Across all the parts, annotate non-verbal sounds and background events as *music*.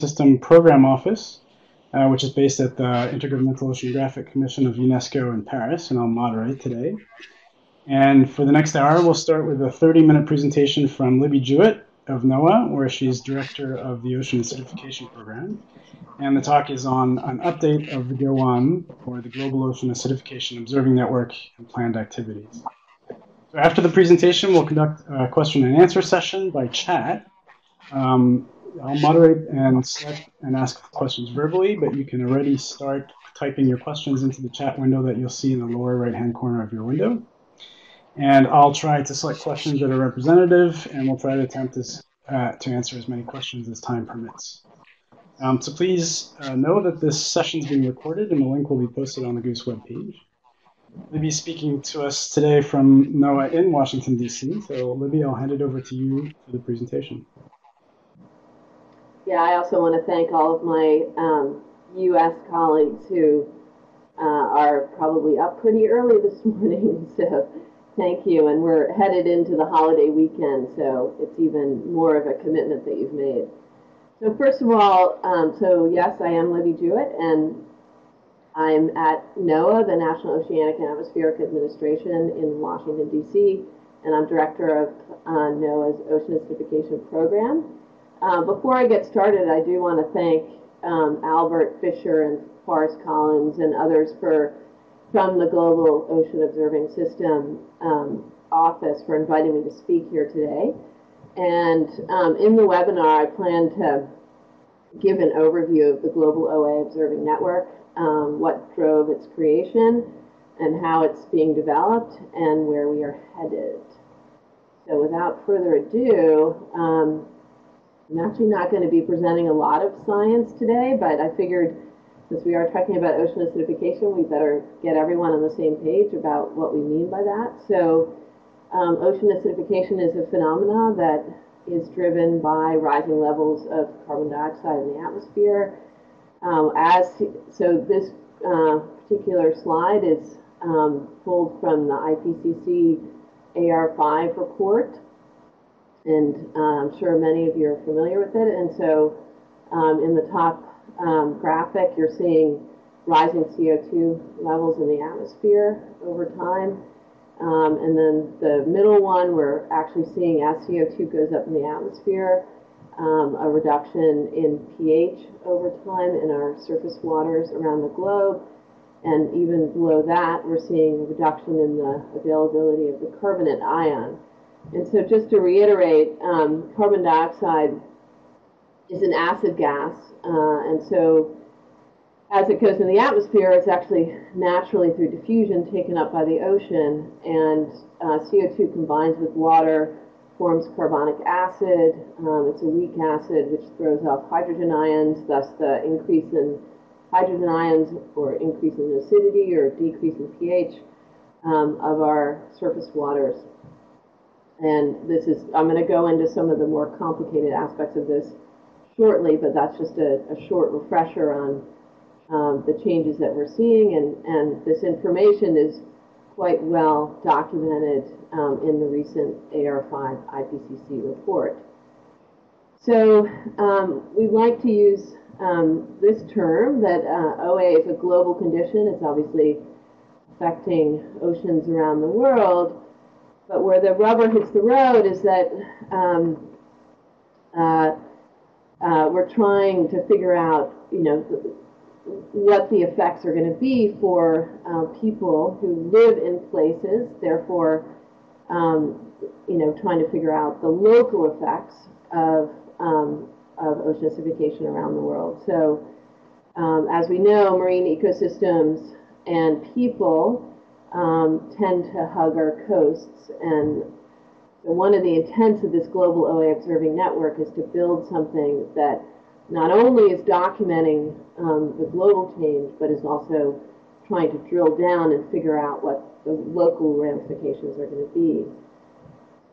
System Program Office, uh, which is based at the Intergovernmental Oceanographic Commission of UNESCO in Paris, and I'll moderate today. And for the next hour, we'll start with a 30 minute presentation from Libby Jewett of NOAA, where she's director of the Ocean Acidification Program. And the talk is on an update of the GOA-ON, or the Global Ocean Acidification Observing Network, and planned activities. So after the presentation, we'll conduct a question and answer session by chat. Um, I'll moderate and select and ask questions verbally, but you can already start typing your questions into the chat window that you'll see in the lower right-hand corner of your window. And I'll try to select questions that are representative, and we'll try to attempt this, uh, to answer as many questions as time permits. Um, so please uh, know that this session is being recorded, and the link will be posted on the GOOS webpage. Libby speaking to us today from NOAA in Washington, D.C. So Libby, I'll hand it over to you for the presentation. Yeah, I also want to thank all of my um, U.S. colleagues who uh, are probably up pretty early *laughs* this morning. So thank you. And we're headed into the holiday weekend, so it's even more of a commitment that you've made. So first of all, um, so yes, I am Libby Jewett, and I'm at NOAA, the National Oceanic and Atmospheric Administration in Washington, D.C., and I'm director of uh, NOAA's Ocean Acidification Program. Uh, before I get started, I do want to thank um, Albert Fischer and Forrest Collins and others for from the Global Ocean Observing System um, office for inviting me to speak here today. And um, in the webinar, I plan to give an overview of the Global OA Observing Network, um, what drove its creation, and how it's being developed, and where we are headed. So without further ado, um, I'm actually not going to be presenting a lot of science today, but I figured since we are talking about ocean acidification, we better get everyone on the same page about what we mean by that. So um, ocean acidification is a phenomenon that is driven by rising levels of carbon dioxide in the atmosphere. Um, as so, this uh, particular slide is um, pulled from the IPCC AR5 report, and uh, I'm sure many of you are familiar with it. And so, um, in the top um, graphic, you're seeing rising CO2 levels in the atmosphere over time. Um, and then the middle one, we're actually seeing as CO2 goes up in the atmosphere, um, a reduction in pH over time in our surface waters around the globe. And even below that, we're seeing a reduction in the availability of the carbonate ion. And so just to reiterate, um, carbon dioxide is an acid gas. Uh, and so as it goes in the atmosphere, it's actually naturally through diffusion taken up by the ocean. And uh, CO2 combines with water, forms carbonic acid. Um, it's a weak acid which throws off hydrogen ions, thus the increase in hydrogen ions or increase in acidity or decrease in pH um, of our surface waters. And this is, I'm going to go into some of the more complicated aspects of this shortly, but that's just a, a short refresher on um, the changes that we're seeing. And, and this information is quite well documented um, in the recent AR5 IPCC report. So um, we like to use um, this term that uh, OA is a global condition. It's obviously affecting oceans around the world. But where the rubber hits the road is that um, uh, uh, we're trying to figure out, you know, what the effects are going to be for uh, people who live in places. Therefore, um, you know, trying to figure out the local effects of um, of ocean acidification around the world. So, um, as we know, marine ecosystems and people um, tend to hug our coasts. And so one of the intents of this global OA observing network is to build something that not only is documenting um, the global change, but is also trying to drill down and figure out what the local ramifications are going to be.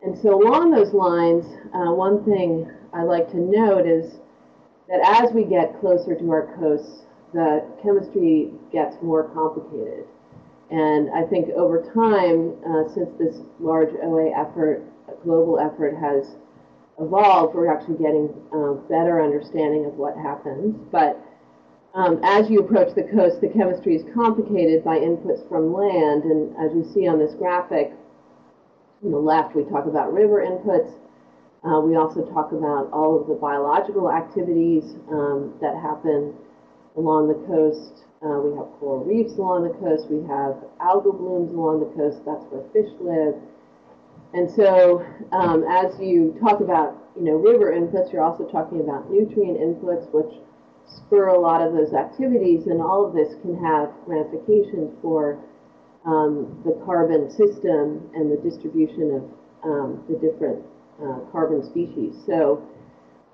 And so along those lines, uh, one thing I like to note is that as we get closer to our coasts, the chemistry gets more complicated. And I think over time, uh, since this large OA effort, global effort has evolved, we're actually getting uh, better understanding of what happens. But um, as you approach the coast, the chemistry is complicated by inputs from land. And as you see on this graphic, on the left, we talk about river inputs. Uh, we also talk about all of the biological activities um, that happen along the coast. Uh, we have coral reefs along the coast. We have algal blooms along the coast. That's where fish live. And so, um, as you talk about, you know, river inputs, you're also talking about nutrient inputs, which spur a lot of those activities, and all of this can have ramifications for um, the carbon system and the distribution of um, the different uh, carbon species. So,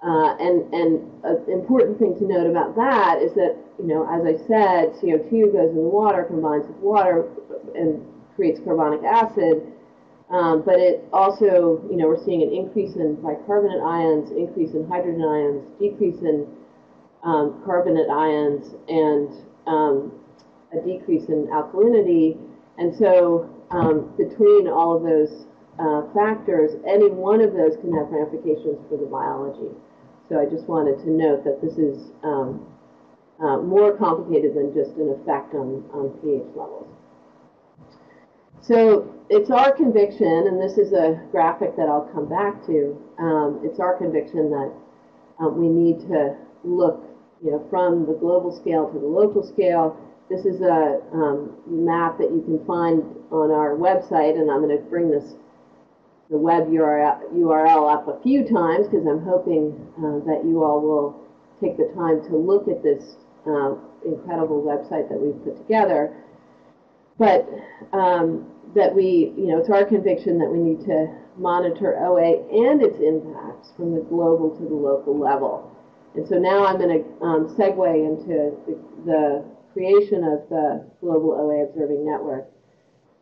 uh, and and an important thing to note about that is that you know, as I said, CO2 goes in the water, combines with water, and creates carbonic acid. Um, but it also, you know, we're seeing an increase in bicarbonate ions, increase in hydrogen ions, decrease in um, carbonate ions, and um, a decrease in alkalinity. And so, um, between all of those uh, factors, any one of those can have ramifications for the biology. So, I just wanted to note that this is um, uh, more complicated than just an effect on, on pH levels. So it's our conviction, and this is a graphic that I'll come back to, um, it's our conviction that uh, we need to look you know, from the global scale to the local scale. This is a um, map that you can find on our website, and I'm going to bring this the web URL, up a few times because I'm hoping uh, that you all will take the time to look at this uh, incredible website that we've put together. But um, that we, you know, it's our conviction that we need to monitor OA and its impacts from the global to the local level. And so now I'm going to um, segue into the, the, creation of the Global OA Observing Network.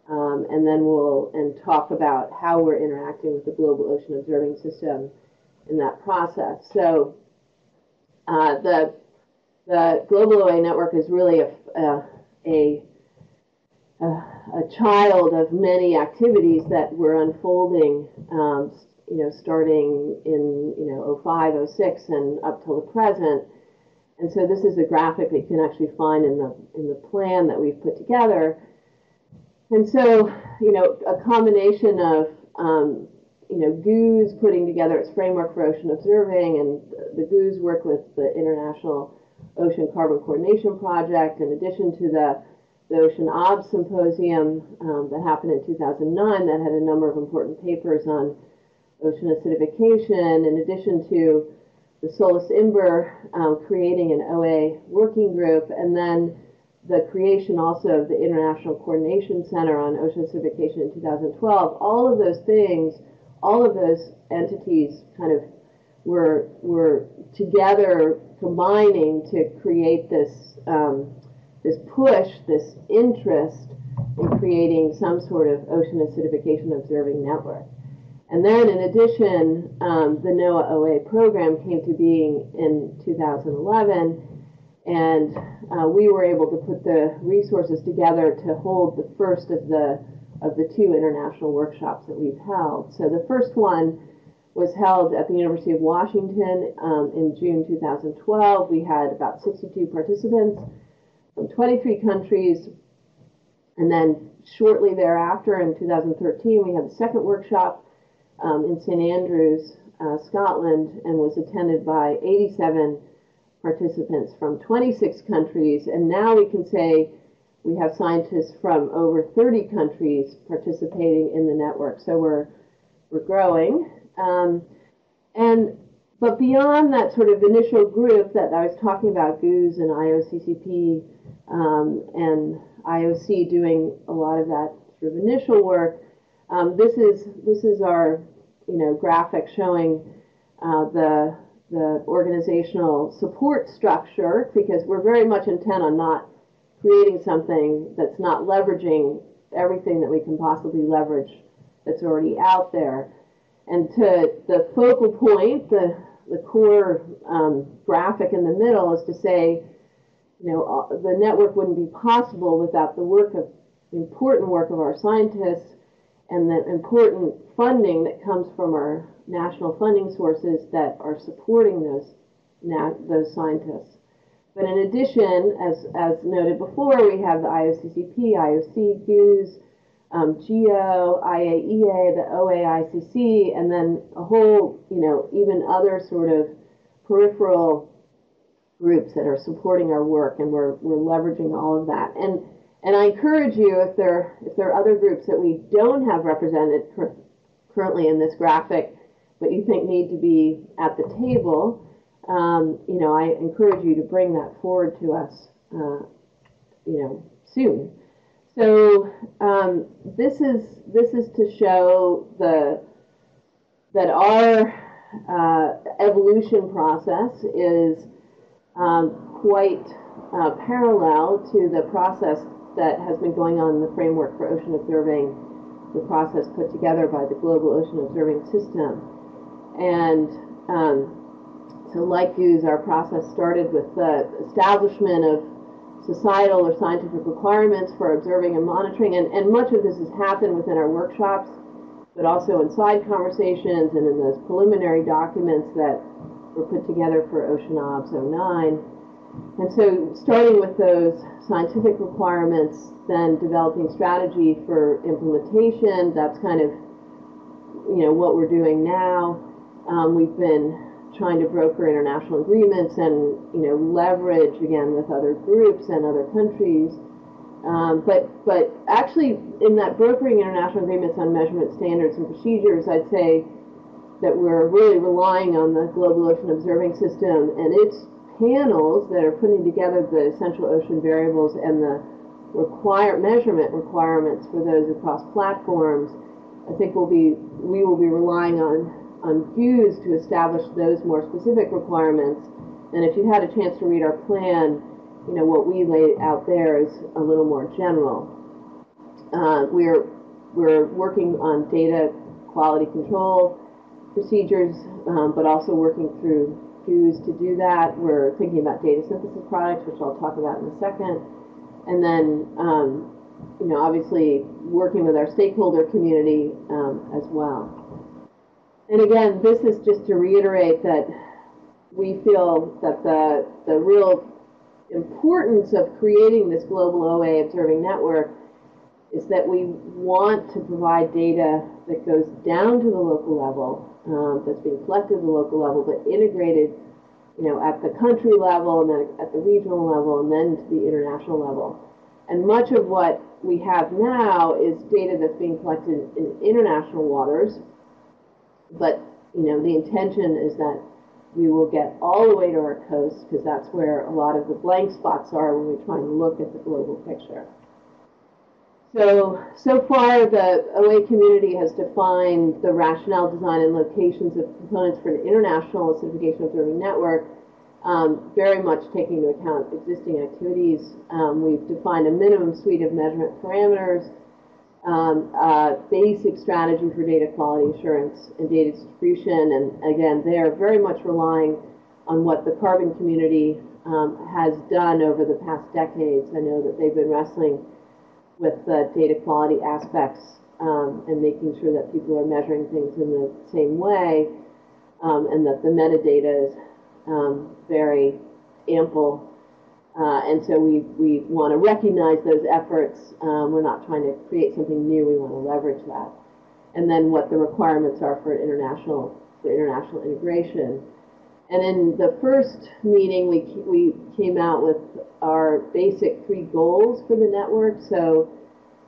Um, and then we'll and talk about how we're interacting with the Global Ocean Observing System in that process. So uh, the the Global OA Network is really a, a, a a, child of many activities that were unfolding, um, you know, starting in, you know, 05, 06 and up till the present. And so this is a graphic that you can actually find in the, in the plan that we've put together. And so, you know, a combination of, um, you know, GOOS putting together its framework for ocean observing, and the GOOS work with the International Ocean Carbon Coordination Project, in addition to the the OceanObs Symposium um, that happened in 2009 that had a number of important papers on ocean acidification, in addition to the SOLAS-IMBER um, creating an OA working group, and then the creation also of the International Coordination Center on Ocean Acidification in 2012. All of those things, all of those entities kind of were, were together combining to create this um, this push, this interest in creating some sort of ocean acidification observing network. And then, in addition, um, the NOAA OA program came to being in 2011, and uh, we were able to put the resources together to hold the first of the of the two international workshops that we've held. So the first one was held at the University of Washington um, in June 2012. We had about 62 participants from 23 countries. And then shortly thereafter, in 2013, we had the second workshop um, in St. Andrews, uh, Scotland, and was attended by 87 participants from 26 countries. And now we can say we have scientists from over 30 countries participating in the network. So we're, we're growing. Um, and but beyond that sort of initial group that I was talking about, GOOS and IOCCP, um, and IOC doing a lot of that sort of initial work. Um, this is this is our you know graphic showing uh, the the organizational support structure because we're very much intent on not creating something that's not leveraging everything that we can possibly leverage that's already out there. And to the focal point, the the core um, graphic in the middle is to say you know, the network wouldn't be possible without the work of important work of our scientists and the important funding that comes from our national funding sources that are supporting those those scientists. But in addition, as, as noted before, we have the IOCCP, IOC, GOOS, um, GEO, IAEA, the OA-ICC, and then a whole, you know, even other sort of peripheral groups that are supporting our work, and we're, we're leveraging all of that. And and I encourage you, if there if there are other groups that we don't have represented currently in this graphic, but you think need to be at the table, um, you know, I encourage you to bring that forward to us, uh, you know, soon. So um, this is this is to show the that our uh, evolution process is um, quite uh, parallel to the process that has been going on in the framework for ocean observing, the process put together by the Global Ocean Observing System. And um, so, like GOOS, our process started with the establishment of societal or scientific requirements for observing and monitoring, and, and much of this has happened within our workshops, but also in side conversations and in those preliminary documents that were put together for OceanObs 09. And so, starting with those scientific requirements, then developing strategy for implementation, that's kind of you know what we're doing now. Um, we've been trying to broker international agreements and you know leverage again with other groups and other countries. Um, but but actually, in that brokering international agreements on measurement standards and procedures, I'd say that we're really relying on the Global Ocean Observing System and its panels that are putting together the essential ocean variables and the require measurement requirements for those across platforms. I think we'll be we will be relying on on GOOS to establish those more specific requirements. And if you had a chance to read our plan, you know, what we laid out there is a little more general. Uh, we're, we're working on data quality control procedures, um, but also working through FUSE to do that. We're thinking about data synthesis products, which I'll talk about in a second. And then, um, you know, obviously working with our stakeholder community um, as well. And again, this is just to reiterate that we feel that the, the real importance of creating this global OA observing network is that we want to provide data that goes down to the local level, um, that's being collected at the local level, but integrated, you know, at the country level and then at the regional level and then to the international level. And much of what we have now is data that's being collected in international waters, but, you know, the intention is that we will get all the way to our coast because that's where a lot of the blank spots are when we try and look at the global picture. So, so far the OA community has defined the rationale, design, and locations of components for an international acidification observing network, um, very much taking into account existing activities. Um, we've defined a minimum suite of measurement parameters, um, uh, basic strategy for data quality assurance and data distribution. And again, they are very much relying on what the carbon community um, has done over the past decades. I know that they've been wrestling with the data quality aspects um, and making sure that people are measuring things in the same way um, and that the metadata is um, very ample uh, and so we, we want to recognize those efforts. Um, we're not trying to create something new. We want to leverage that. And then what the requirements are for international for international integration. And in the first meeting, we, we came out with our basic three goals for the network. So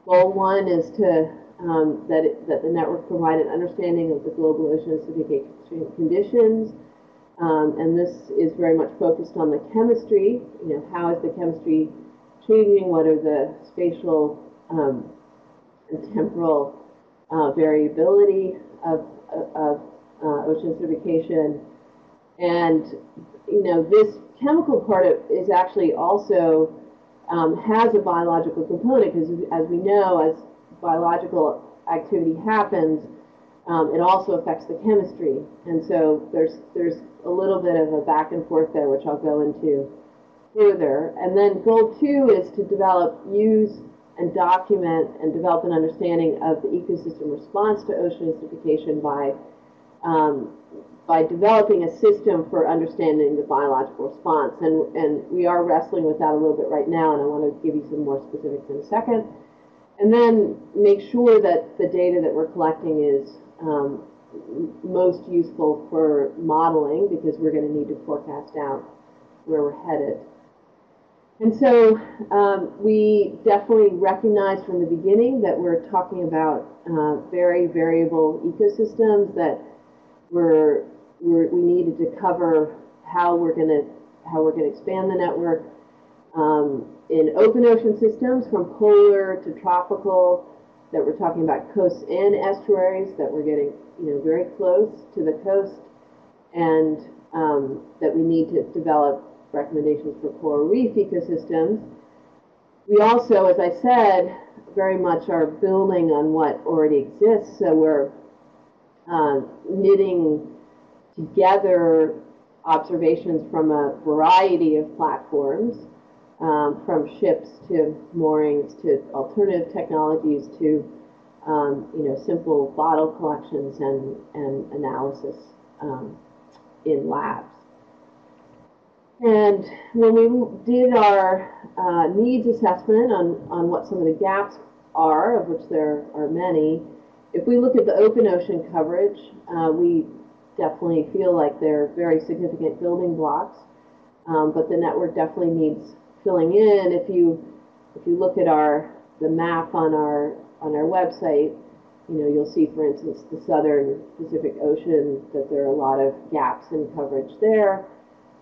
goal one is to um, that, it, that the network provide an understanding of the global ocean acidification conditions, um, and this is very much focused on the chemistry. You know, how is the chemistry changing? What are the spatial um, and temporal uh, variability of, of uh, ocean acidification? And you know, this chemical part of, is actually also um, has a biological component because, as we know, as biological activity happens, um, it also affects the chemistry. And so there's there's a little bit of a back and forth there, which I'll go into further. And then goal two is to develop, use, and document and develop an understanding of the ecosystem response to ocean acidification by um, by developing a system for understanding the biological response. And, and we are wrestling with that a little bit right now, and I want to give you some more specifics in a second. And then make sure that the data that we're collecting is um, most useful for modeling because we're going to need to forecast out where we're headed. And so um, we definitely recognized from the beginning that we're talking about uh, very variable ecosystems that we're, we're, we needed to cover how we're going to how we're going to expand the network um, in open ocean systems from polar to tropical that we're talking about coasts and estuaries that we're getting you know very close to the coast and um, that we need to develop recommendations for coral reef ecosystems. We also, as I said, very much are building on what already exists. So we're uh, knitting together observations from a variety of platforms, um, from ships to moorings to alternative technologies to um, you know simple bottle collections and, and analysis um, in labs. And when we did our uh, needs assessment on, on what some of the gaps are, of which there are many, if we look at the open ocean coverage, uh, we definitely feel like they're very significant building blocks, um, but the network definitely needs filling in. If you if you look at our the map on our on our website, you know you'll see, for instance, the southern Pacific Ocean that there are a lot of gaps in coverage there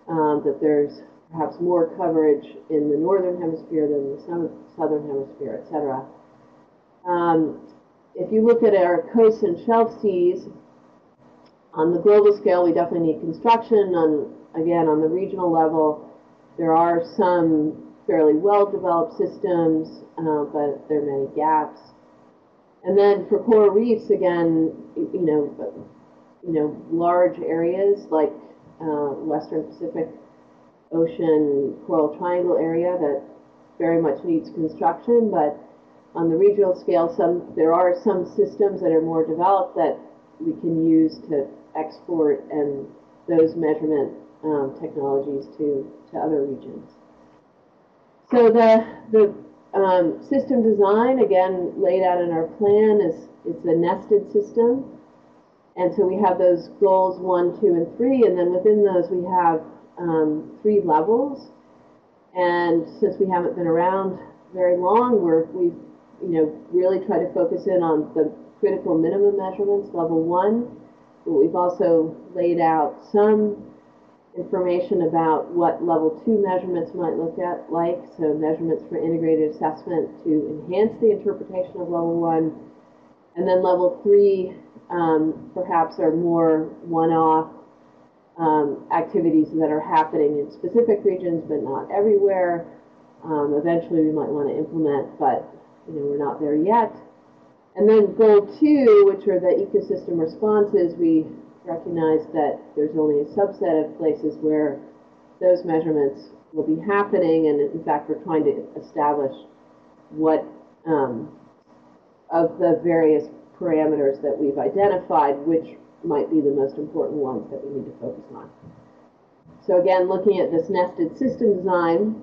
um, that there's perhaps more coverage in the northern hemisphere than the southern hemisphere, et cetera. Um, if you look at our coasts and shelf seas, on the global scale, we definitely need construction. On again, on the regional level, there are some fairly well-developed systems, uh, but there are many gaps. And then for coral reefs, again, you know, you know, large areas like uh, Western Pacific Ocean Coral Triangle area that very much needs construction, but on the regional scale, some there are some systems that are more developed that we can use to export and those measurement um, technologies to, to other regions. So the, the um, system design, again, laid out in our plan, is it's a nested system. And so we have those goals one, two, and three, and then within those we have um, three levels. And since we haven't been around very long, we're, we've you know really tried to focus in on the critical minimum measurements, level one. But we've also laid out some information about what level two measurements might look at like, so measurements for integrated assessment to enhance the interpretation of level one. And then level three um, perhaps are more one-off um, activities that are happening in specific regions but not everywhere. Um, eventually we might want to implement, but you know, we're not there yet. And then goal two, which are the ecosystem responses, we recognize that there's only a subset of places where those measurements will be happening, and in fact, we're trying to establish what um, of the various parameters that we've identified, which might be the most important ones that we need to focus on. So again, looking at this nested system design,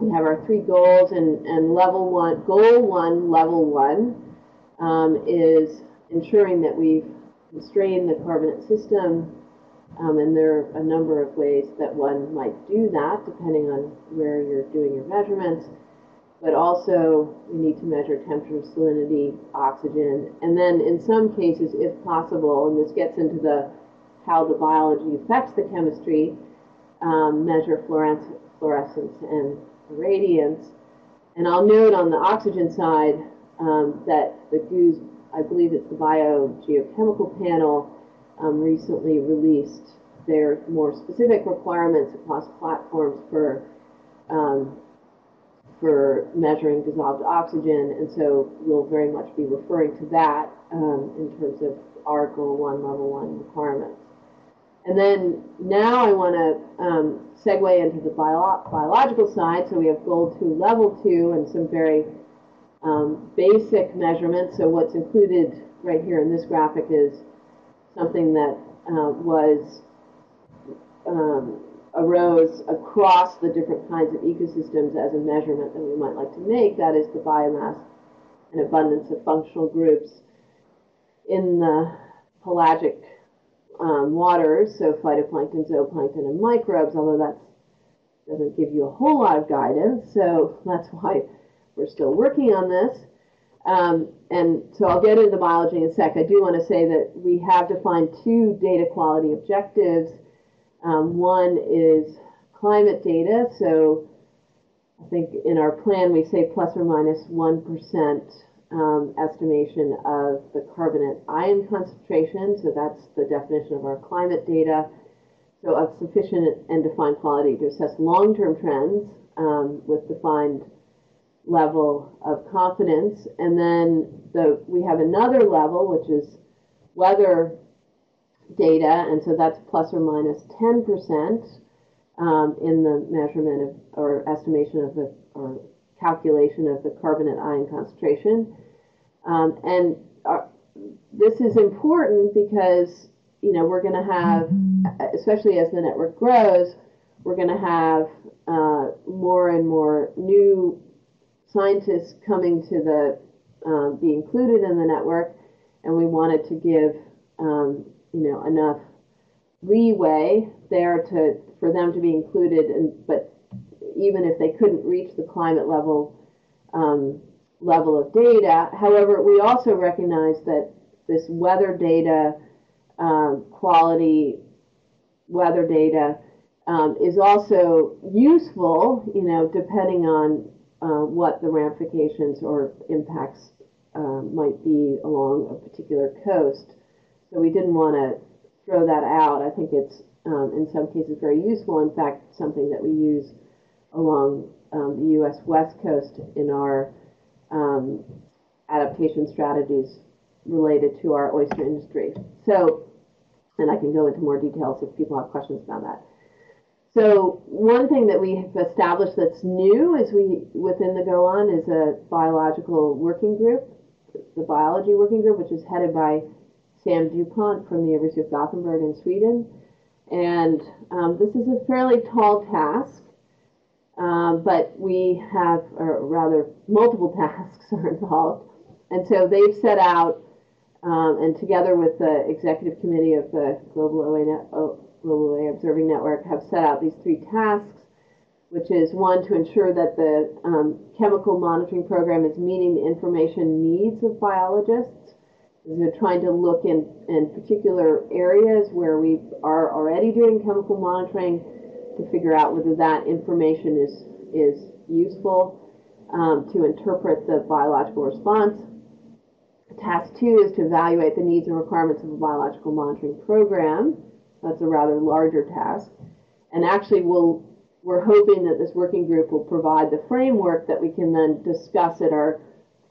we have our three goals, and, and level one, goal one, level one, um, is ensuring that we've constrained the carbonate system, um, and there are a number of ways that one might do that, depending on where you're doing your measurements but also we need to measure temperature, salinity, oxygen, and then in some cases, if possible, and this gets into the how the biology affects the chemistry, um, measure fluorescence and irradiance. And I'll note on the oxygen side um, that the GOOS, I believe it's the Biogeochemical Panel, um, recently released their more specific requirements across platforms for um, for measuring dissolved oxygen, and so we'll very much be referring to that um, in terms of our goal one, level one requirements. And then now I want to um, segue into the bio biological side. So we have goal two, level two, and some very um, basic measurements. So what's included right here in this graphic is something that uh, was um, arose across the different kinds of ecosystems as a measurement that we might like to make. That is the biomass and abundance of functional groups in the pelagic um, waters, so phytoplankton, zooplankton, and microbes, although that doesn't give you a whole lot of guidance. So that's why we're still working on this. Um, and so I'll get into biology in a sec. I do want to say that we have defined two data quality objectives. Um, one is climate data. So I think in our plan we say plus or minus 1 um, estimation of the carbonate ion concentration. So that's the definition of our climate data. So of sufficient and defined quality to assess long-term trends um, with defined level of confidence. And then the, we have another level, which is weather data, and so that's plus or minus 10% um, in the measurement of, or estimation of the, or calculation of the carbonate ion concentration. Um, and our, uh, this is important because, you know, we're going to have, especially as the network grows, we're going to have uh, more and more new scientists coming to the um, be included in the network, and we wanted to give um, you know enough leeway there to for them to be included, and but even if they couldn't reach the climate level um, level of data, however, we also recognize that this weather data um, quality weather data um, is also useful, you know, depending on uh, what the ramifications or impacts uh, might be along a particular coast. So we didn't want to throw that out. I think it's um, in some cases very useful. In fact, something that we use along um, the U.S. West Coast in our um, adaptation strategies related to our oyster industry. So, and I can go into more details if people have questions about that. So one thing that we have established that's new is we within the GOA-ON is a biological working group, the biology working group, which is headed by Sam Dupont from the University of Gothenburg in Sweden. And um, this is a fairly tall task, um, but we have, or rather, multiple *laughs* tasks are involved. And so they've set out, um, and together with the executive committee of the Global Global Observing Network have set out these three tasks, which is one, to ensure that the um, chemical monitoring program is meeting the information needs of biologists. They're trying to look in, in particular areas where we are already doing chemical monitoring to figure out whether that information is, is useful um, to interpret the biological response. Task two is to evaluate the needs and requirements of a biological monitoring program. That's a rather larger task. And actually, we'll, we're hoping that this working group will provide the framework that we can then discuss at our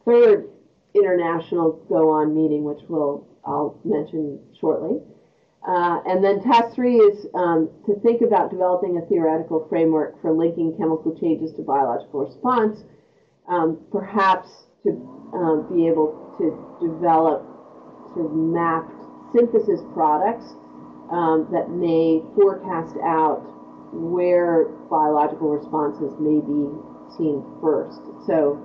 third international GOA-ON meeting, which we'll, I'll mention shortly. Uh, and then task three is um, to think about developing a theoretical framework for linking chemical changes to biological response, um, perhaps to um, be able to develop sort of mapped synthesis products um, that may forecast out where biological responses may be seen first. So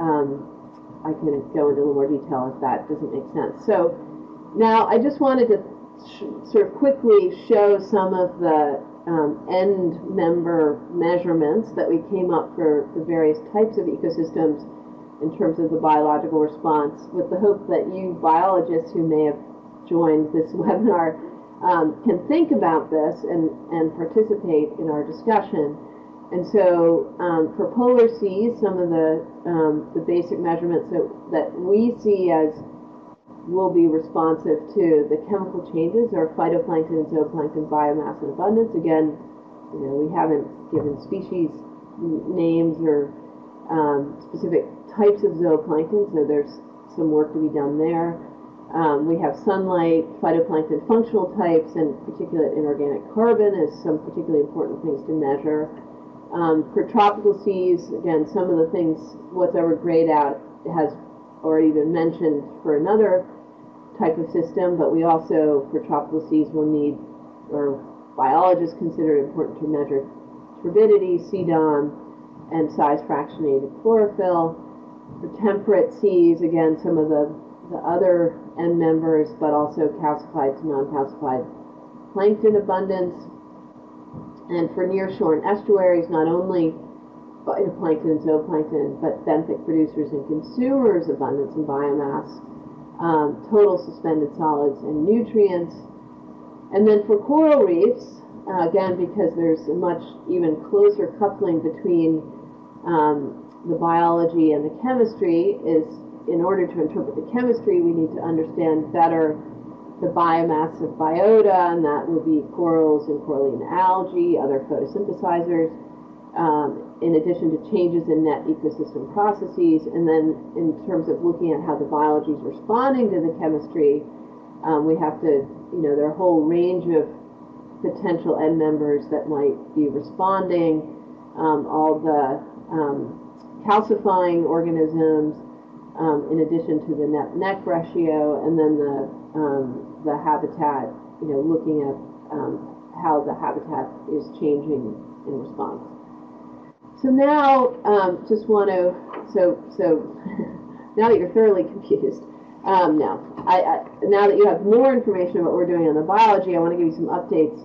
um, I can go into a little more detail if that doesn't make sense. So now I just wanted to sort of quickly show some of the um, end member measurements that we came up for the various types of ecosystems in terms of the biological response with the hope that you biologists who may have joined this *laughs* webinar um, can think about this and, and participate in our discussion. And so um, for polar seas, some of the, um, the basic measurements that, that we see as will be responsive to the chemical changes are phytoplankton and zooplankton biomass and abundance. Again, you know, we haven't given species names or um, specific types of zooplankton, so there's some work to be done there. Um, we have sunlight, phytoplankton functional types, and particulate inorganic carbon as some particularly important things to measure. Um, for tropical seas, again, some of the things, what's ever grayed out has already been mentioned for another type of system, but we also, for tropical seas, will need, or biologists consider it important to measure turbidity, CDOM, and size fractionated chlorophyll. For temperate seas, again, some of the, the other end members, but also calcified to non-calcified plankton abundance. And for nearshore and estuaries, not only phytoplankton and zooplankton, but benthic producers and consumers abundance in biomass, um, total suspended solids and nutrients. And then for coral reefs, uh, again, because there's a much even closer coupling between um, the biology and the chemistry, is in order to interpret the chemistry, we need to understand better the biomass of biota, and that will be corals and coralline algae, other photosynthesizers, um, in addition to changes in net ecosystem processes. And then in terms of looking at how the biology is responding to the chemistry, um, we have to, you know, there are a whole range of potential end members that might be responding, um, all the um, calcifying organisms, um, in addition to the net neck ratio, and then the um, the habitat, you know, looking at um, how the habitat is changing in response. So now, um, just want to, so so *laughs* now that you're thoroughly confused, um, now I, I, now that you have more information about what we're doing on the biology, I want to give you some updates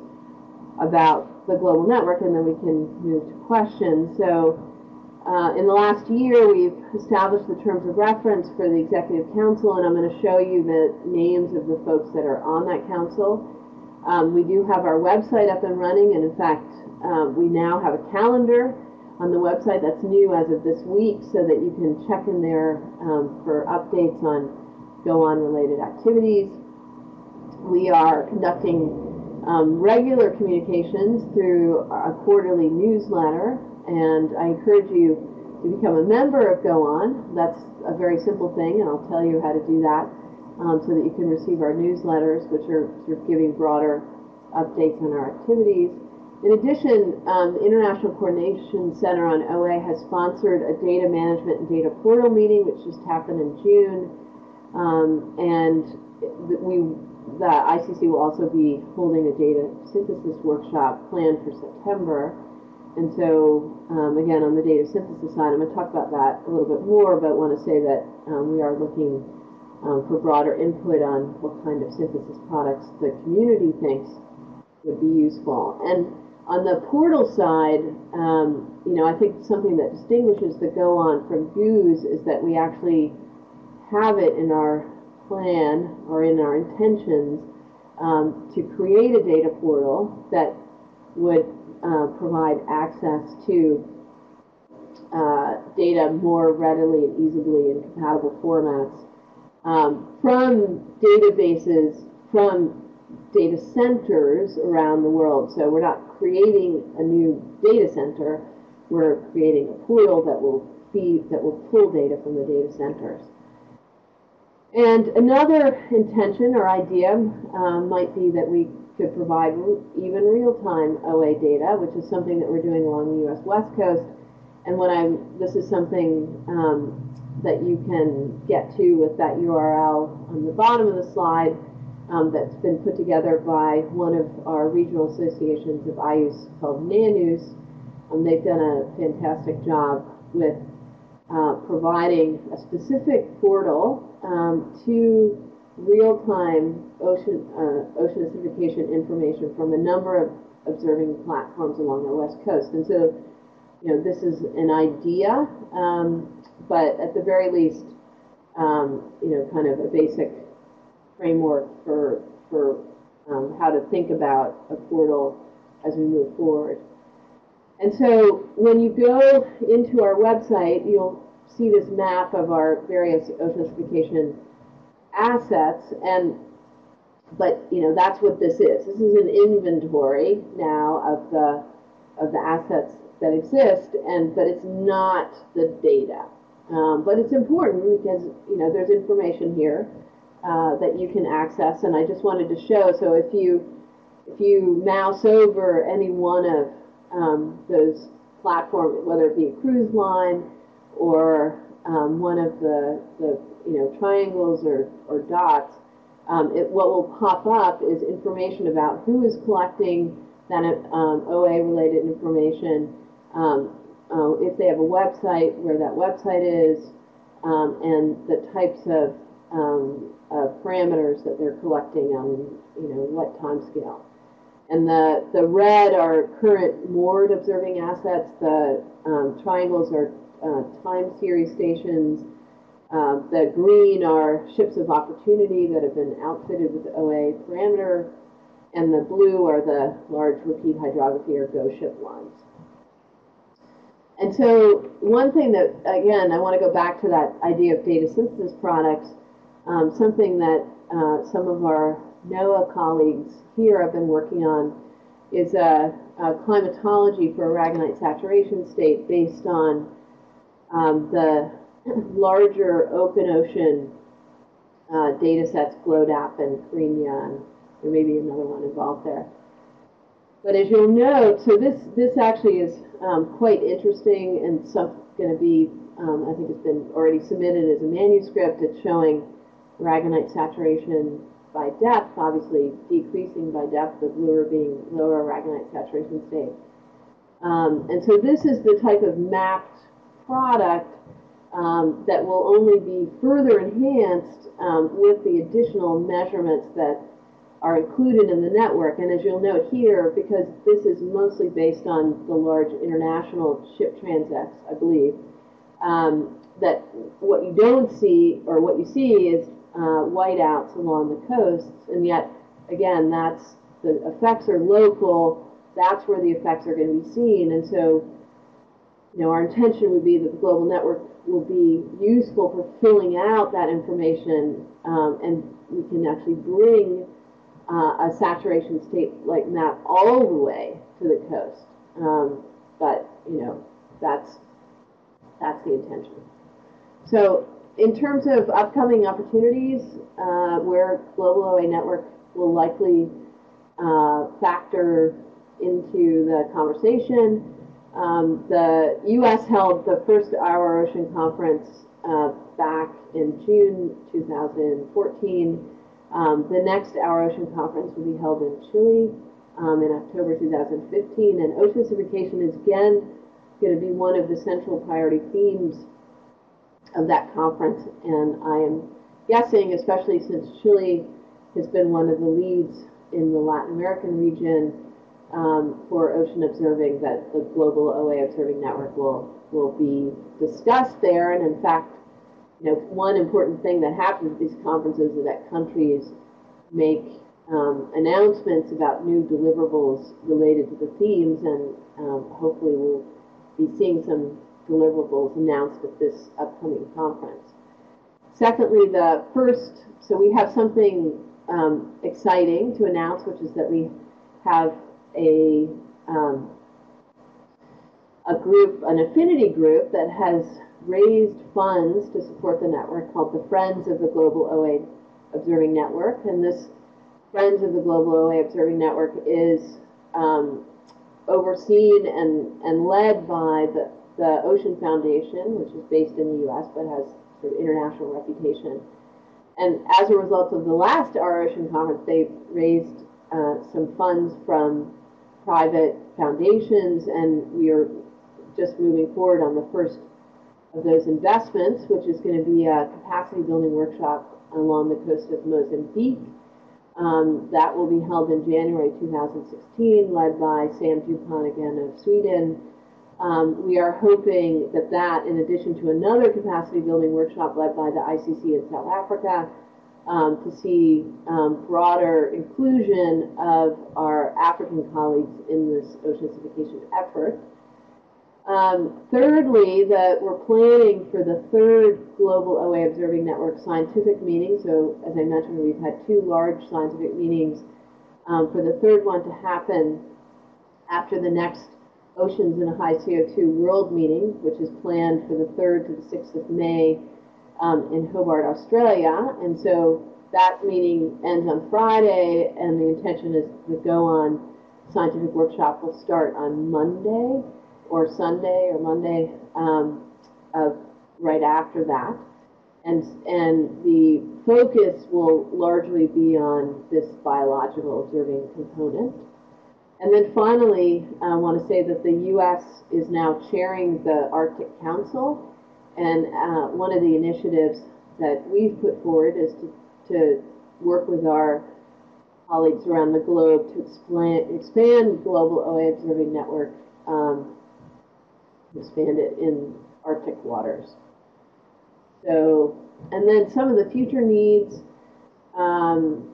about the global network, and then we can move to questions. So. Uh, in the last year, we've established the terms of reference for the Executive Council, and I'm going to show you the names of the folks that are on that council. Um, we do have our website up and running, and in fact, um, we now have a calendar on the website that's new as of this week so that you can check in there um, for updates on GOA-ON related activities. We are conducting um, regular communications through a quarterly newsletter and I encourage you to become a member of GOA-ON. That's a very simple thing, and I'll tell you how to do that um, so that you can receive our newsletters, which are sort of giving broader updates on our activities. In addition, um, the International Coordination Center on OA has sponsored a data management and data portal meeting, which just happened in June. Um, and we, the ICC will also be holding a data synthesis workshop planned for September. And so, um, again, on the data synthesis side, I'm going to talk about that a little bit more, but want to say that um, we are looking um, for broader input on what kind of synthesis products the community thinks would be useful. And on the portal side, um, you know, I think something that distinguishes the GOA-ON from GOOS is that we actually have it in our plan or in our intentions um, to create a data portal that would uh, provide access to uh, data more readily and easily in compatible formats um, from databases from data centers around the world. So we're not creating a new data center, we're creating a portal that will feed, that will pull data from the data centers. And another intention or idea um, might be that we could provide even real-time OA data, which is something that we're doing along the U.S. West Coast. And I'm, this is something um, that you can get to with that URL on the bottom of the slide um, that's been put together by one of our regional associations of IOOS called NANOOS. Um, they've done a fantastic job with uh, providing a specific portal um, to real-time ocean uh, ocean acidification information from a number of observing platforms along the west coast. And so, you know, this is an idea, um, but at the very least, um, you know, kind of a basic framework for for um, how to think about a portal as we move forward. And so, when you go into our website, you'll see this map of our various ocean acidification assets and but you know that's what this is. This is an inventory now of the of the assets that exist and but it's not the data. Um, but it's important because you know there's information here uh, that you can access and I just wanted to show so if you if you mouse over any one of um, those platforms whether it be a cruise line or um, one of the, the you know triangles or, or dots, um, it, what will pop up is information about who is collecting that um, OA-related information, um, uh, if they have a website, where that website is, um, and the types of, um, of parameters that they're collecting on, you know, what time scale. And the, the red are current moored observing assets. The um, triangles are uh, time series stations. Uh, the green are ships of opportunity that have been outfitted with OA parameter. And the blue are the large repeat hydrography or GO-SHIP lines. And so one thing that, again, I want to go back to that idea of data synthesis products, um, something that uh, some of our NOAA colleagues here have been working on is a, a climatology for aragonite saturation state based on um, the *laughs* larger open ocean uh, data sets, GLODAP and CARINA, and there may be another one involved there. But as you'll note, so this, this actually is um, quite interesting and going to be, um, I think it's been already submitted as a manuscript. It's showing aragonite saturation by depth, obviously decreasing by depth, the bluer being lower aragonite saturation state. Um, and so this is the type of mapped product um, that will only be further enhanced um, with the additional measurements that are included in the network. And as you'll note here, because this is mostly based on the large international ship transects, I believe, um, that what you don't see, or what you see is uh, whiteouts along the coasts, and yet, again, that's the effects are local. That's where the effects are going to be seen, and so, you know, our intention would be that the global network will be useful for filling out that information, um, and we can actually bring uh, a saturation state like map all the way to the coast. Um, but you know, that's that's the intention. So in terms of upcoming opportunities, uh, where Global OA Network will likely uh, factor into the conversation, um, the U.S. held the first Our Ocean Conference uh, back in June 2014. Um, the next Our Ocean Conference will be held in Chile um, in October 2015, and oceanification is again going to be one of the central priority themes of that conference. And I am guessing, especially since Chile has been one of the leads in the Latin American region um, for ocean observing, that the global OA observing network will will be discussed there. And in fact, you know, one important thing that happens at these conferences is that countries make um, announcements about new deliverables related to the themes, and um, hopefully we'll be seeing some deliverables announced at this upcoming conference. Secondly, the first, so we have something um, exciting to announce, which is that we have a um, a group, an affinity group that has raised funds to support the network called the Friends of the Global OA Observing Network. And this Friends of the Global OA Observing Network is um, overseen and, and led by the, the Ocean Foundation, which is based in the U.S. but has sort of international reputation. And as a result of the last Our Ocean Conference, they raised uh, some funds from private foundations, and we are just moving forward on the first of those investments, which is going to be a capacity building workshop along the coast of Mozambique. Um, that will be held in January 2016, led by Sam Dupont again of Sweden. Um, we are hoping that that, in addition to another capacity building workshop led by the ICC in South Africa, um, to see um, broader inclusion of our African colleagues in this oceanification effort. Um, thirdly, that we're planning for the third Global OA Observing Network scientific meeting. So, as I mentioned, we've had two large scientific meetings. Um, for the third one to happen after the next Oceans in a High CO2 World meeting, which is planned for the 3rd to the 6th of May um, in Hobart, Australia. And so that meeting ends on Friday, and the intention is the GOA-ON scientific workshop will start on Monday or Sunday or Monday um, of right after that. And, and the focus will largely be on this biological observing component. And then finally, I want to say that the U.S. is now chairing the Arctic Council. And uh, one of the initiatives that we've put forward is to, to work with our colleagues around the globe to expand, expand global OA observing network, um, expand it in Arctic waters. So, and then some of the future needs, um,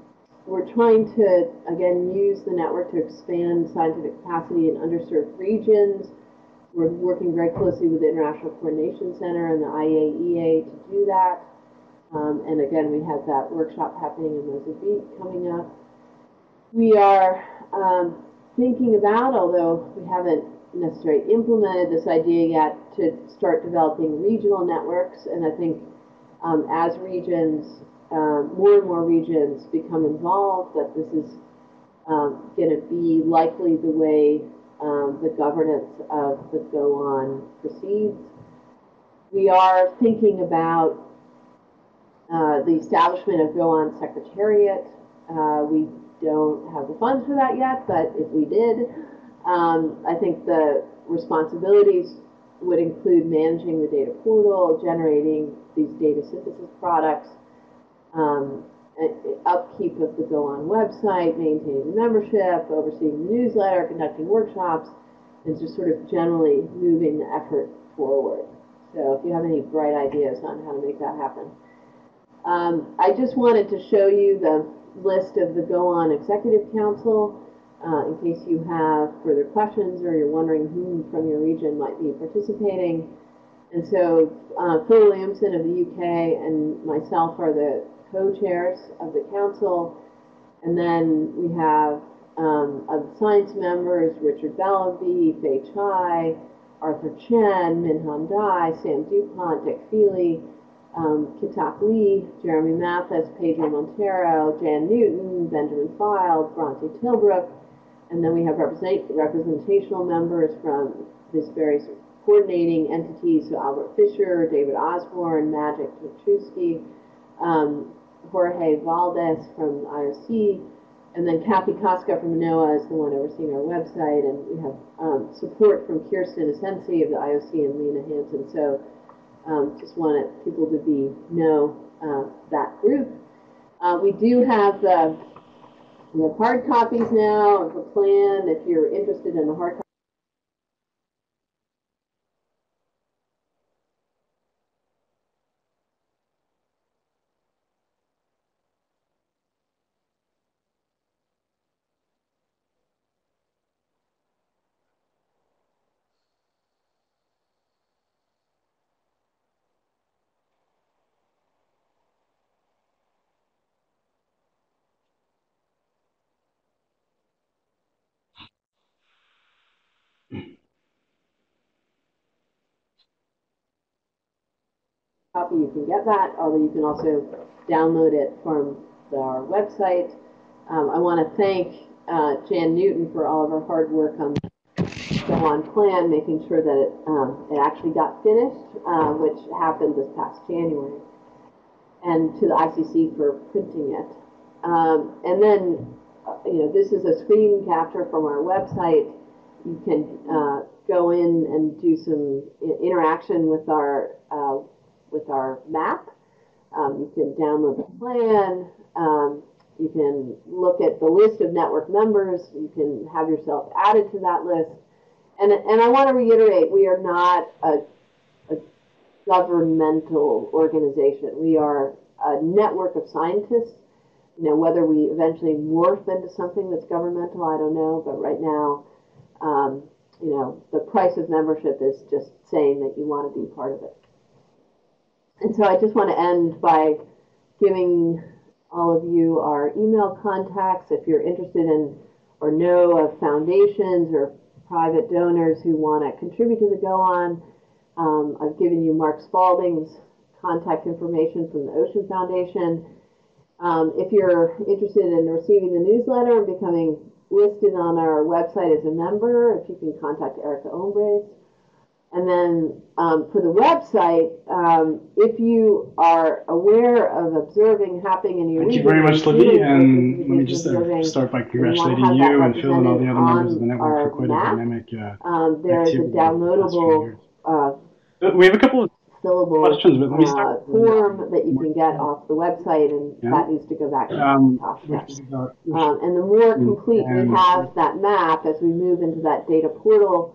we're trying to, again, use the network to expand scientific capacity in underserved regions. We're working very closely with the International Coordination Center and the IAEA to do that. Um, and again, we have that workshop happening in Mozambique coming up. We are um, thinking about, although we haven't necessarily implemented this idea yet, to start developing regional networks. And I think um, as regions, um, more and more regions become involved, that this is um, going to be likely the way um, the governance of the GOA-ON proceeds. We are thinking about uh, the establishment of GOA-ON Secretariat. Uh, we don't have the funds for that yet, but if we did, um, I think the responsibilities would include managing the data portal, generating these data synthesis products, um, upkeep of the GOA-ON website, maintaining membership, overseeing the newsletter, conducting workshops, and just sort of generally moving the effort forward. So if you have any bright ideas on how to make that happen. Um, I just wanted to show you the list of the GOA-ON Executive Council uh, in case you have further questions or you're wondering who from your region might be participating. And so uh, Phil Williamson of the UK and myself are the co-chairs of the council. And then we have um, of science members, Richard Bellerby, Fei Chai, Arthur Chen, Minhan Dai, Sam DuPont, Dick Feely, um, Kitack Lee, Jeremy Mathis, Pedro Monteiro, Jan Newton, Benjamin Pfeil, Bronte Tilbrook, and then we have represent, representational members from these various coordinating entities, so Albert Fischer, David Osborne, Magic Petruski, um, Jorge Valdez from IOC, and then Kathy Koska from NOAA is the one overseeing our website, and we have um, support from Kirsten Isensee of the IOC and Lina Hansson. So um, just wanted people to be know uh, that group. Uh, we do have the have hard copies now of the plan. If you're interested in the hard copy. Copy, you can get that, although you can also download it from our website. Um, I want to thank uh, Jan Newton for all of her hard work on the On plan, making sure that it, um, it actually got finished, uh, which happened this past January, and to the ICC for printing it. Um, and then, uh, you know, this is a screen capture from our website. You can uh, go in and do some interaction with our uh, with our map. Um, you can download the plan. Um, you can look at the list of network members. You can have yourself added to that list. And, and I want to reiterate, we are not a, a governmental organization. We are a network of scientists. You know, whether we eventually morph into something that's governmental, I don't know. But right now, um, you know, the price of membership is just saying that you want to be part of it. And so I just want to end by giving all of you our email contacts if you're interested in or know of foundations or private donors who want to contribute to the GOA-ON. Um, I've given you Mark Spalding's contact information from the Ocean Foundation. Um, if you're interested in receiving the newsletter and becoming listed on our website as a member, if you can contact Erica Ombres. And then um, for the website, um, if you are aware of observing happening in your Thank you very much, Libby. And let me just uh, start by congratulating you and Phil and all the other members of the network for quite a dynamic uh, um, there is a activity the last few downloadable uh, Uh, We have a couple of fillable questions, but let me uh, start. form that you can get off the website, and Yeah. that needs to go back to Um, Tosh which Tech. is about, Um, and the more complete we have that map as we move into that data portal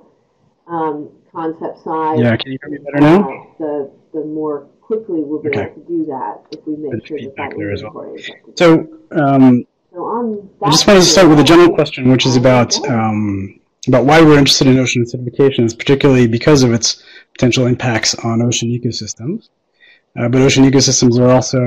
um, concept side, yeah, can you hear me better now? uh, the the more quickly we'll be Okay. able to do that if we make Good sure that that there as well. is to date. So, um, So on I just wanted to start with a general question, which is about um, about why we're interested in ocean acidifications, particularly because of its potential impacts on ocean ecosystems. Uh, but ocean ecosystems are also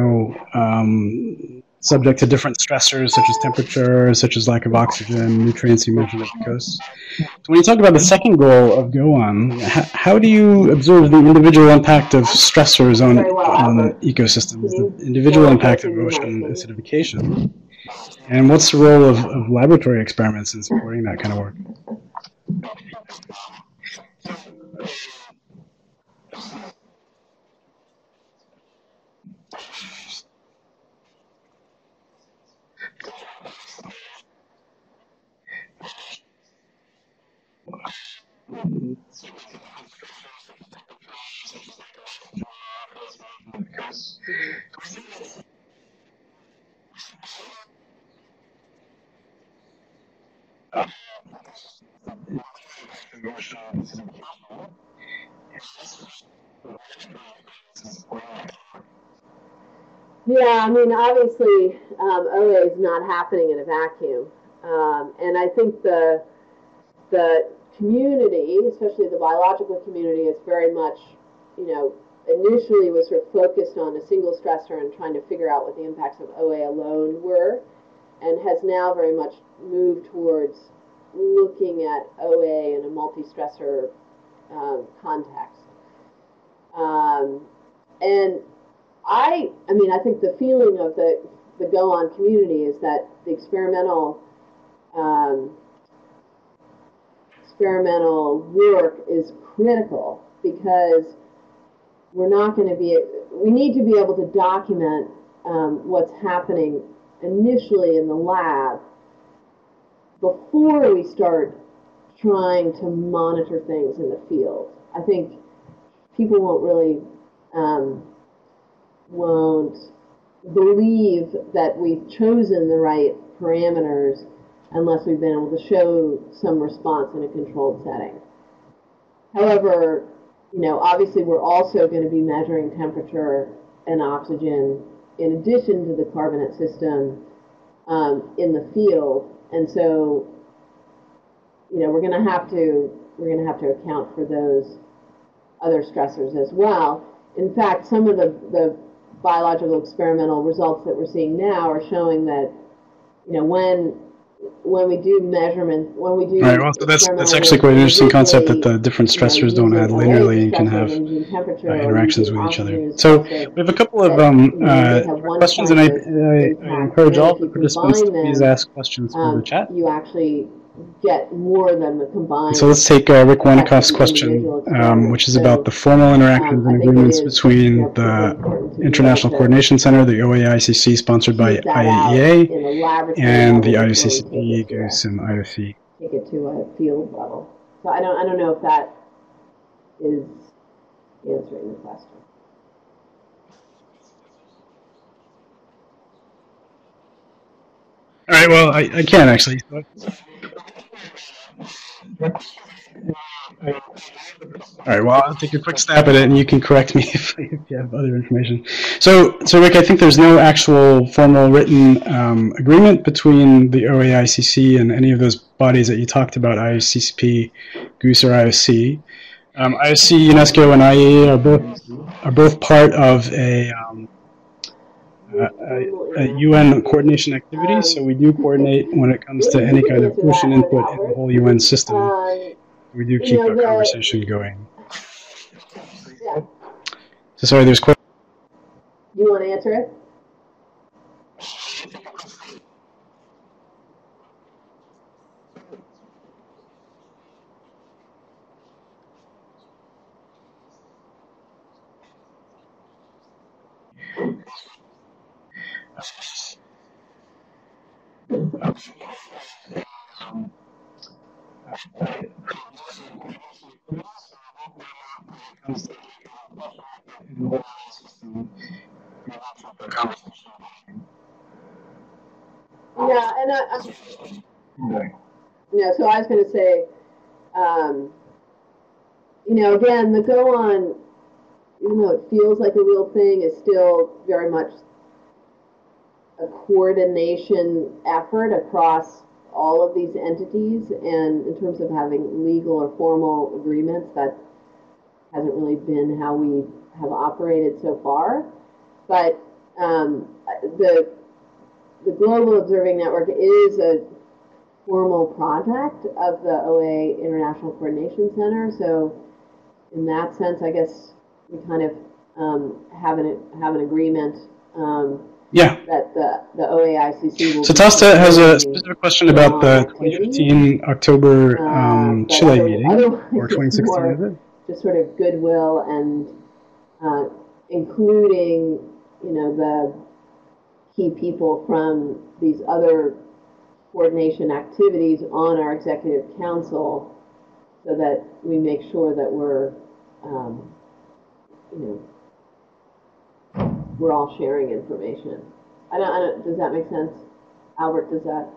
um, subject to different stressors, such as temperature, such as lack of oxygen, nutrients you mentioned at the coast. So when you talk about the second goal of GOA-ON, h- how do you observe the individual impact of stressors on, on ecosystems, the individual impact of ocean acidification? And what's the role of, of laboratory experiments in supporting that kind of work? Yeah, I mean, obviously, um, OA is not happening in a vacuum, um, and I think the the community, especially the biological community, is very much, you know, initially was sort of focused on a single stressor and trying to figure out what the impacts of OA alone were, and has now very much moved towards looking at OA in a multi-stressor um, context. Um, and I, I mean, I think the feeling of the, the GOA-ON community is that the experimental, um, experimental work is critical because we're not going to be, we need to be able to document um, what's happening initially in the lab before we start trying to monitor things in the field. I think people won't really um, won't believe that we've chosen the right parameters unless we've been able to show some response in a controlled setting. However, you know, obviously we're also going to be measuring temperature and oxygen in addition to the carbonate system um, in the field, and so, you know, we're going to have to we're going to have to account for those other stressors as well. In fact, some of the, the biological experimental results that we're seeing now are showing that, you know, when when we do measurements, when we do All right, well, so that's, that's actually quite an interesting concept that the different stressors don't add linearly and can have and using temperature uh, interactions with each other. So we have a couple of um, uh, they have one questions, and I, I, I encourage all the participants to please ask questions through the um, chat. you actually get more than the combined. So let's take uh, Rick Wanninkhof's question, um, which is about the formal interactions um, and I think it agreements between the important to be International Coordination Center, the OA-ICC, sponsored by tease that out IAEA, in a laboratory and the level before we take IOCCP, it to a- GOOS, and IOC. take it to a field level. So I don't, I don't know if that is answering the question. All right, well, I, I can actually. All right, well, I'll take a quick stab at it, and you can correct me *laughs* if, if you have other information. So, so Rick, I think there's no actual formal written um, agreement between the OA-ICC and any of those bodies that you talked about, IOCCP, GOOS, or IOC. Um, IOC, UNESCO, and IAEA are both are both part of a, um, a, a, a UN coordination activity. So we do coordinate when it comes to any kind of ocean input in the whole UN system. We do keep our conversation going. So sorry, there's que- you want to answer it? Yeah, and I, I yeah, so I was going to say, um, you know, again, the GOA-ON, even though it feels like a real thing, is still very much a coordination effort across all of these entities. And in terms of having legal or formal agreements, that hasn't really been how we have operated so far. But um, the the Global Observing Network is a formal project of the OA International Coordination Center. So, in that sense, I guess we kind of um, have an have an agreement. Um, yeah. That the the OA-ICC will. So Tasta has a specific question about the 2015 October uh, um, uh, Chile meeting or *laughs* 2016, is it? Just sort of goodwill and uh, including, you know, the key people from these other coordination activities on our executive council so that we make sure that we're, um, you know, we're all sharing information. I don't, I don't, does that make sense? Albert, does that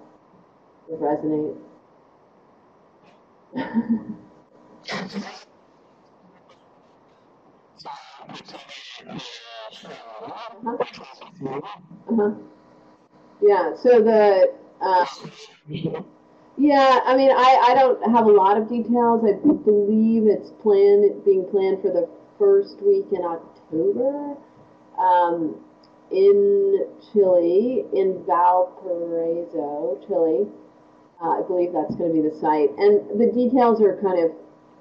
resonate? *laughs* uh-huh. Uh-huh. Yeah, so the uh, yeah, I mean, I, I don't have a lot of details. I believe it's planned being planned for the first week in October um, in Chile, in Valparaiso, Chile. Uh, I believe that's going to be the site, and the details are kind of,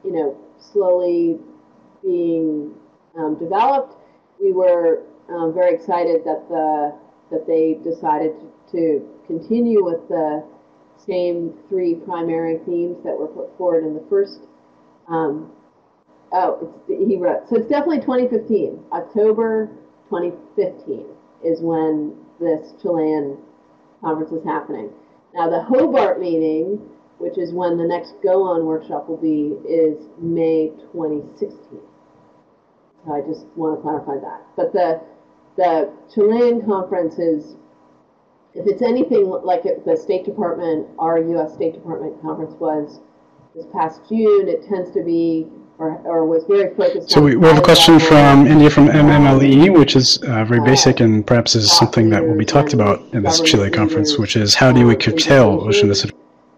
you know, slowly being um, developed. We were um, very excited that the that they decided to continue with the same three primary themes that were put forward in the first. Um, oh, he wrote. So it's definitely 2015. October 2015 is when this Chilean conference is happening. Now, the Hobart meeting, which is when the next GOA-ON workshop will be, is May 2016. So I just want to clarify that. But the the Chilean conference is if it's anything like the State Department, our U.S. State Department conference was this past June, it tends to be or, or was very focused. So we, we have a question from India from MMLE, which is uh, very basic and perhaps is something that will be talked about in this Chile conference, which is how do we curtail ocean acidification?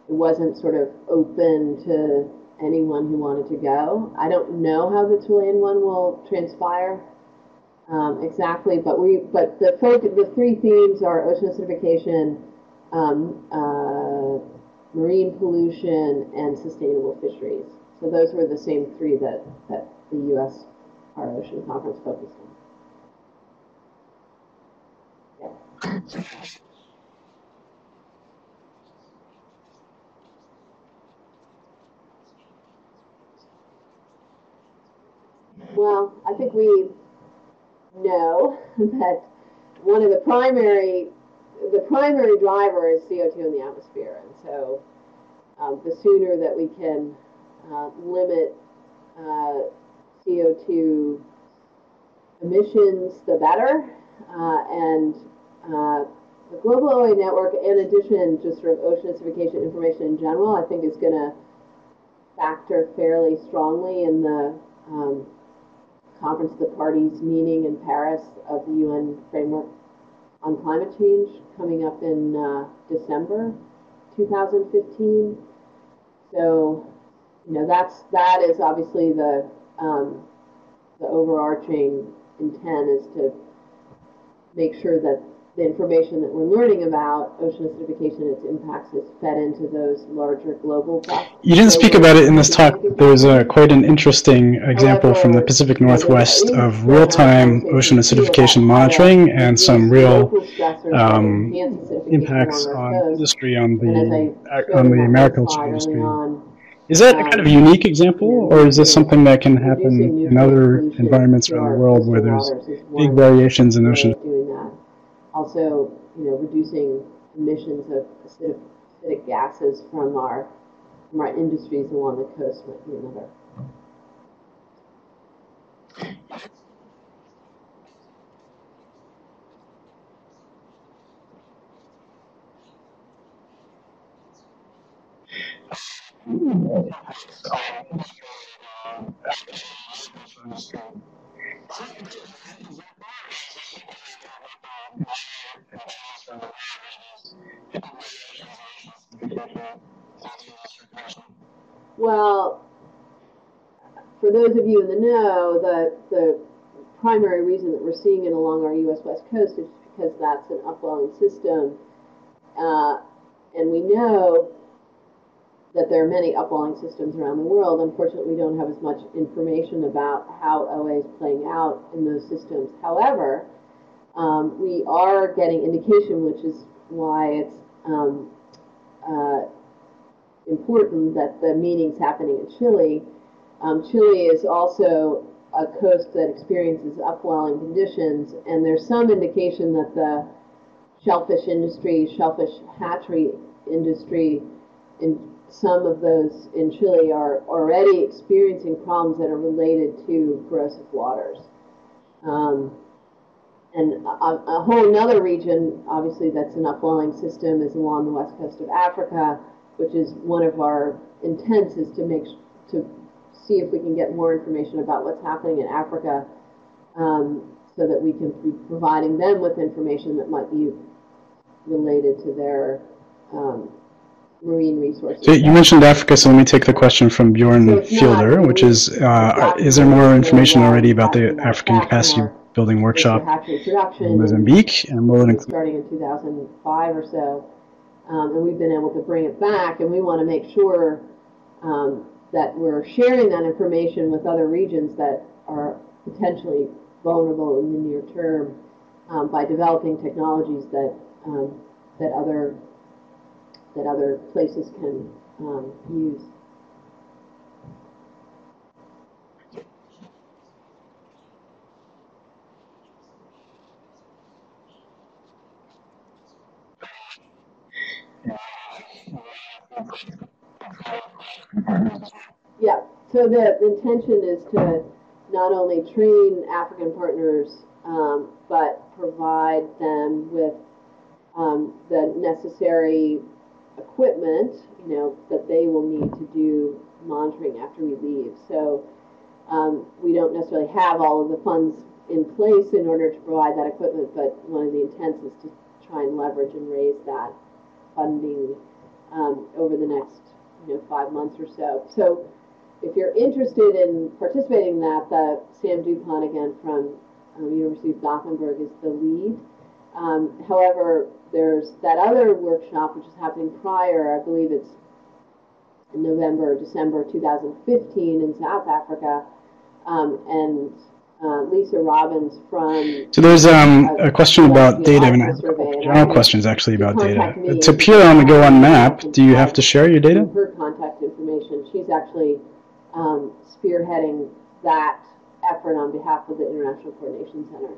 It wasn't sort of open to anyone who wanted to go. I don't know how the Chilean one will transpire um, exactly, but we but the focus, the three themes are ocean acidification, um, uh, marine pollution, and sustainable fisheries. So those were the same three that that the U.S. Our Ocean Conference focused on. Yeah. Well, I think we know *laughs* that one of the primary the primary driver is CO2 in the atmosphere, and so um, the sooner that we can uh, limit uh, CO2 emissions, the better. Uh, and uh, the Global OA Network, in addition, just sort of ocean acidification information in general, I think is going to factor fairly strongly in the um, Conference of the Parties meeting in Paris of the UN Framework on Climate Change coming up in uh, December 2015. So, you know, that's that is obviously the um, the overarching intent is to make sure that the information that we're learning about ocean acidification and its impacts is fed into those larger global You didn't speak about it in this talk. There's a, quite an interesting example from the Pacific Northwest of real-time ocean acidification monitoring and some real um, impacts on industry on the on the mariculture industry. Is that a kind of unique example, or is this something that can happen in other environments around the world where there's big variations in ocean? also, you know, reducing emissions of acidic, acidic gases from our from our industries along the coast might be another. Well, for those of you in the know, the, the primary reason that we're seeing it along our U.S. West Coast is because that's an upwelling system. Uh, and we know that there are many upwelling systems around the world. Unfortunately, we don't have as much information about how OA is playing out in those systems. However, um, we are getting indication, which is why it's um, uh, important that the meeting's happening in Chile. Um, Chile is also a coast that experiences upwelling conditions, and there's some indication that the shellfish industry, shellfish hatchery industry, in some of those in Chile are already experiencing problems that are related to corrosive waters. Um, and a, a, whole other region, obviously, that's an upwelling system is along the west coast of Africa, which is one of our intents is to make to see if we can get more information about what's happening in Africa, um, so that we can be providing them with information that might be related to their um, marine resources. So you mentioned Africa, so let me take the question from Bjorn so Fielder, which is, uh, is there more information already about the African capacity building workshop in Mozambique? And will it starting in 2005 or so, um, and we've been able to bring it back, and we want to make sure um, that we're sharing that information with other regions that are potentially vulnerable in the near term um, by developing technologies that um, that other that other places can um, use. Yeah, so the, intention is to not only train African partners, um, but provide them with um, the necessary equipment, you know, that they will need to do monitoring after we leave. So um, we don't necessarily have all of the funds in place in order to provide that equipment, but one of the intents is to try and leverage and raise that funding um, over the next, you know, five months or so. So if you're interested in participating in that, the Sam Dupont again from um, University of Gothenburg is the lead. Um, however, there's that other workshop which is happening prior, I believe it's in November, December 2015 in South Africa, um, and uh, Lisa Robbins from. So there's um, a question about data, and general questions actually about data. To appear on the GOA-ON map, do you have to share your data? Her contact information. She's actually um, spearheading that effort on behalf of the International Coordination Center.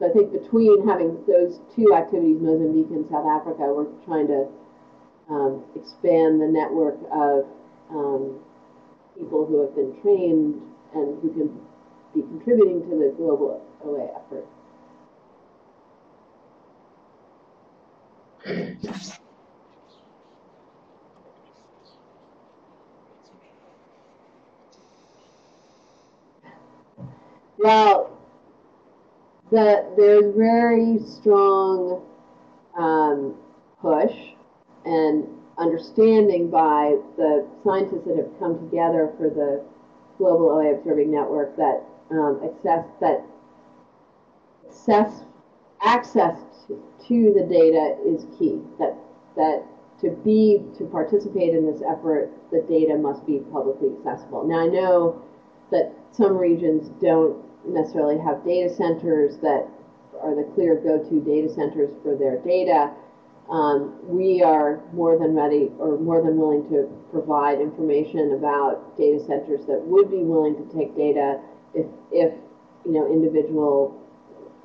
So I think between having those two activities, Mozambique and South Africa, we're trying to um, expand the network of um, people who have been trained and who can be contributing to the global OA effort. Well, that there's very strong um, push and understanding by the scientists that have come together for the Global OA Observing Network that um, access that access access to, to the data is key. That that to be to participate in this effort, the data must be publicly accessible. Now I know that some regions don't necessarily have data centers that are the clear go-to data centers for their data. Um, we are more than ready or more than willing to provide information about data centers that would be willing to take data if, if you know, individual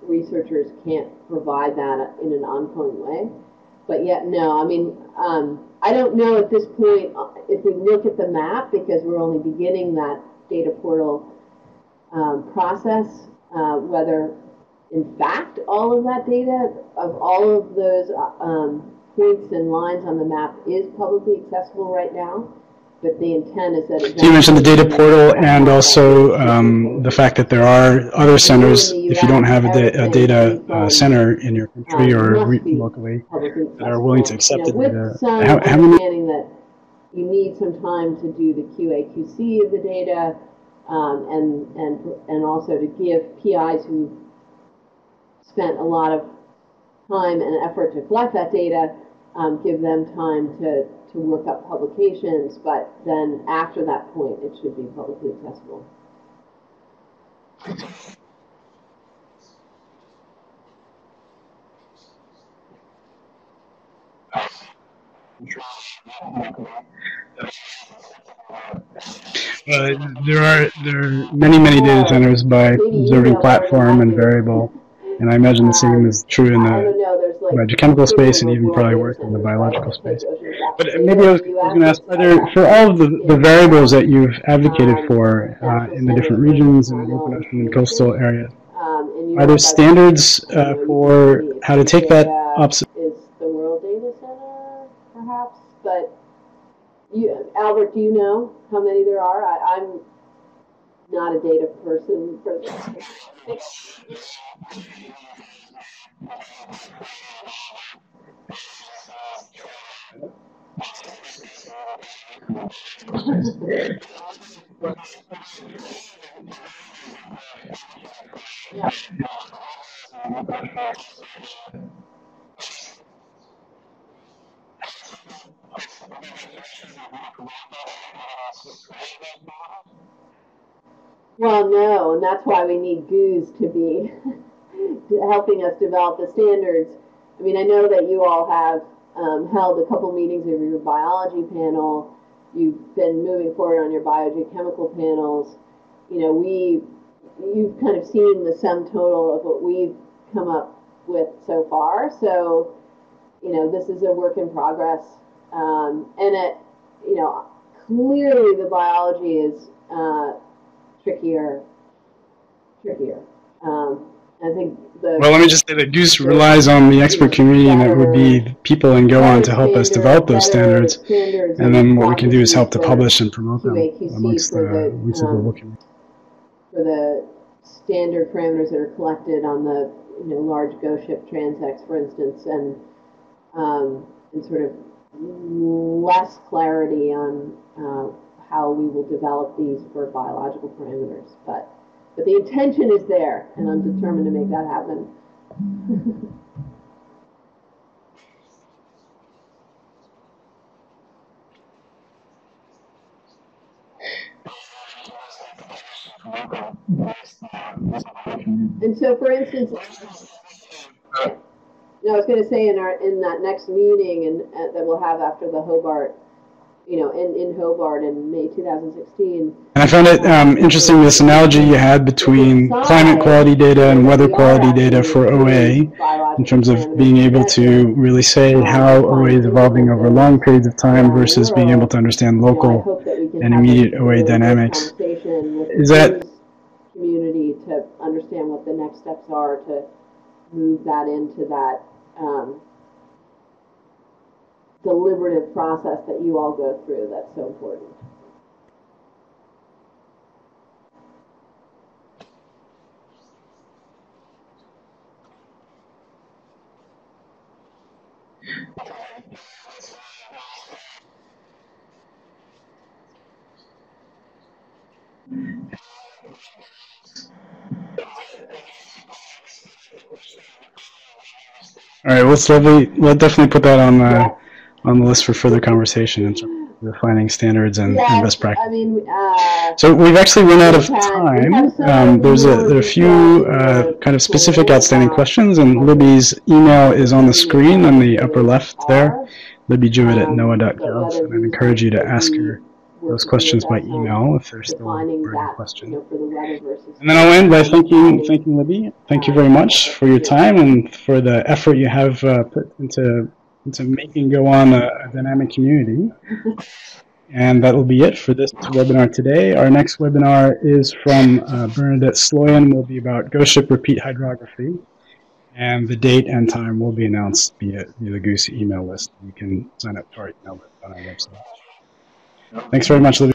researchers can't provide that in an ongoing way. but yet, no, I mean, um, I don't know at this point uh, if we look at the map because we're only beginning that data portal um, process, uh, whether in fact all of that data of all of those uh, um, points and lines on the map is publicly accessible right now but the intent is that. So you mentioned the data portal and also um, the fact that there are other centers, if you don't have a, da a data uh, center in your country or locally, that are willing to accept the data. How, how many? that you need some time to do the QA/QC of the data, um, and and and also to give PIs who spent a lot of time and effort to collect that data, um, give them time to to work up publications, but then after that point, it should be publicly accessible. Uh, there are there are many many data centers by observing platform and variable, and I imagine the same is true in the biochemical space and even probably worse in the biological space. But maybe I was, going to ask, are there, for all of the, the variables that you've advocated for uh, in the different regions and open ocean and coastal areas, are there standards uh, for how to take that up? Is the World Data Center, perhaps? But you, Albert, do you know how many there are? I, I'm not a data person. For yeah. *laughs* Well, no, and that's GOOS to be *laughs* helping us develop the standards. I mean, I know that you all have um, held a couple meetings of your biology panel. You've been moving forward on your biogeochemical panels. You know, we, you've kind of seen the sum total of what we've come up with so far. So, you know, this is a work in progress. Um, and it, you know, clearly the biology is uh, trickier, trickier. Um, I think the. Well, let me just say that GOOS relies on the expert community, and it would be people and go on to help us develop those standards. And then what we can do is help to publish and promote them amongst the that we're working with. For the standard parameters that are collected on the you know large GO-SHIP transects, for instance, and um, and sort of less clarity on uh, how we will develop these for biological parameters, but. But the intention is there, and I'm determined to make that happen. and so, for instance, no, I was going to say in our in that next meeting and uh, that we'll have after the Hobart you know, in, in Hobart in May 2016. And I found it um, interesting this analogy you had between climate quality data and weather quality data for OA in terms of being able to really say how OA is evolving over long periods of time versus being able to understand local and immediate OA dynamics. Is that community to understand what the next steps are to move that into that um, deliberative process that you all go through that's so important. All right, lovely. We'll definitely put that on the yeah on the list for further conversation in terms of defining standards and, and best practice. I mean, uh, so we've actually run out of time. Um, there's a there are a few uh, kind of specific outstanding questions, and Libby's email is on the screen on the upper left there, libbyjewett at noaa.gov, and I encourage you to ask her those questions by email if there's still a questions. And then I'll end by thanking thanking Libby. Thank you very much for your time and for the effort you have uh, put into into making GOA-ON a, a dynamic community. And that'll be it for this webinar today. Our next webinar is from uh, Bernadette Sloyan, will be about GO-SHIP repeat hydrography. And the date and time will be announced via, via the GOOS email list. You can sign up to our email list on our website. Thanks very much, Libby.